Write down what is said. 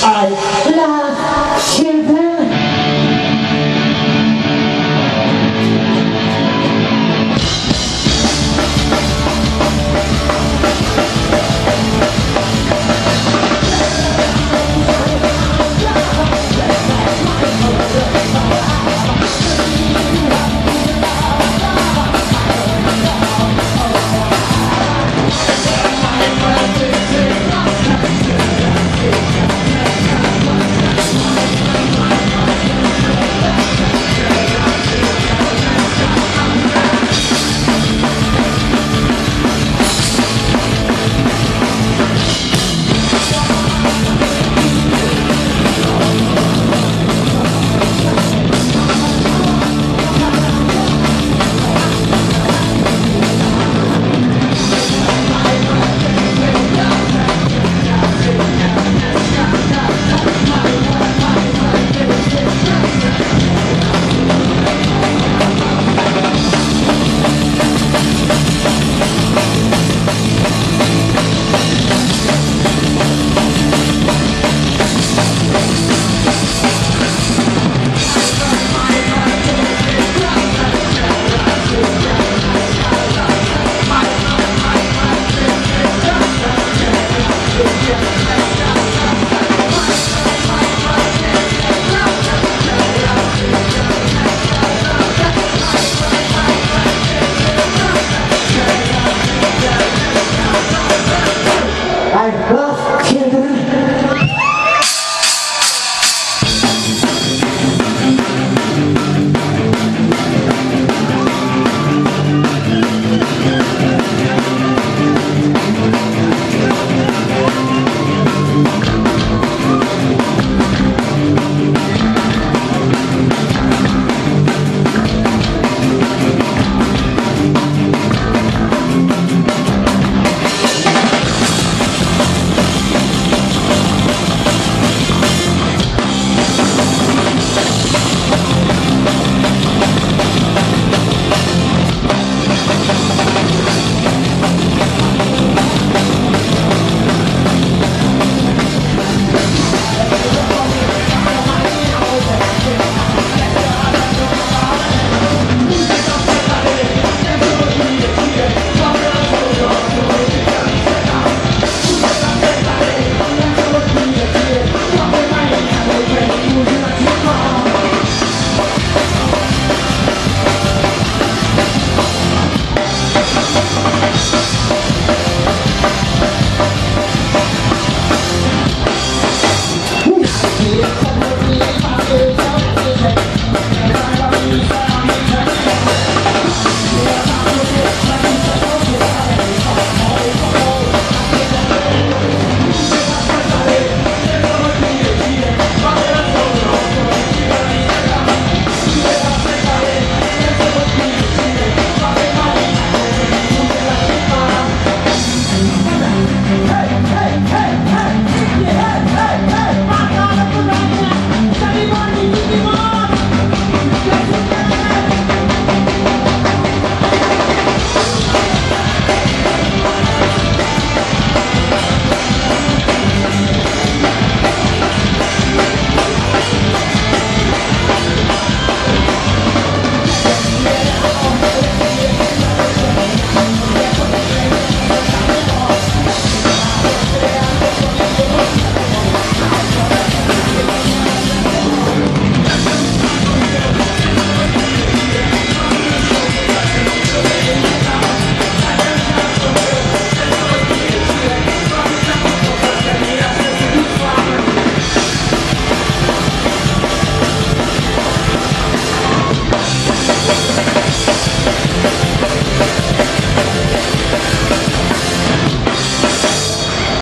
I love children.